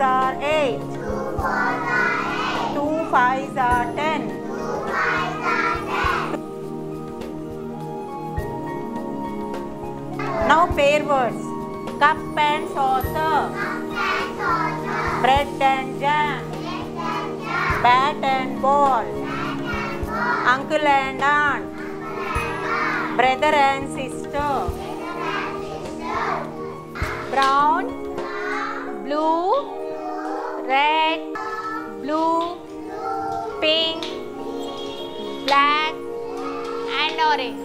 are eight. Two fives are ten. Now pair words. Cup and saucer. Bread and jam. Bat and ball. Uncle and aunt. Brother and sister. Brown, blue, red, blue, pink, black, and orange.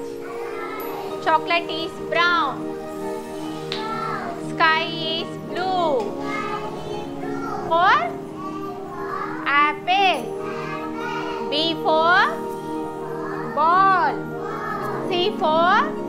Chocolate is brown. Sky is blue. For apple. B for ball. C for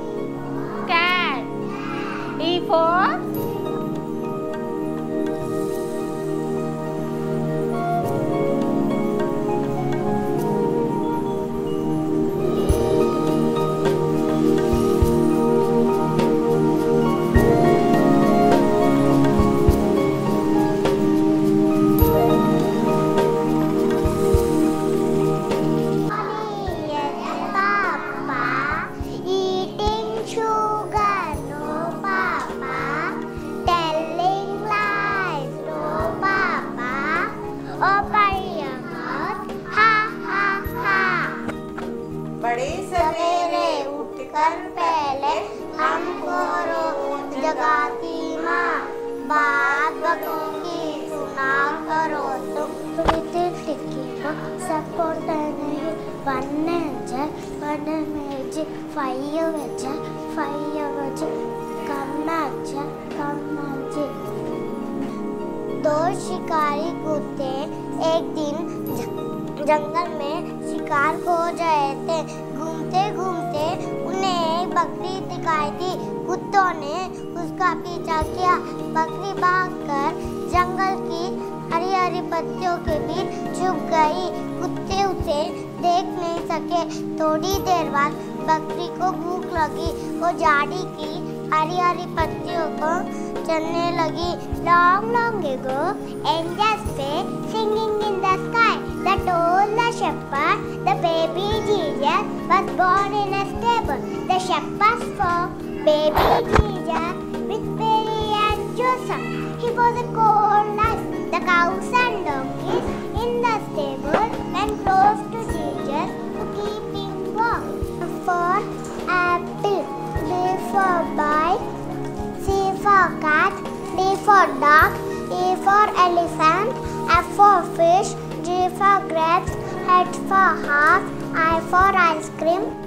जगाती माँ बात बतों की सुना करो तुम। प्रीति टिकी माँ सबको नहीं बनने जा बने में जी फाइयो में फाइयो में जी करना जाए करना जी। दो शिकारी कुत्ते एक दिन जंगल में शिकार खो रहे थे। घूमते घूमते उन्हें एक बकरी दिखाई दी। कुछ कुत्तों ने उसका पीछा किया। बकरी भाग कर जंगल की हरी हरी पत्तियों के बीच छुप गई। कुत्ते उसे देख नहीं सके। थोड़ी देर बाद बकरी को भूख लगी। वो झाड़ी की हरी हरी पत्तियों को चलने लगी। Long long ago. Angels pay singing in the sky. The told the shepherd the baby Jesus was born in a stable. The shepherd baby Jesus with Mary and Joseph. He was a cold night the cows and donkeys in the stable went close to Jesus to keep him warm. For apple B for bite C for cat, D for dog, E for elephant, F for fish, G for grapes, H for horse, I for ice cream,